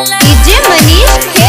DJ Manish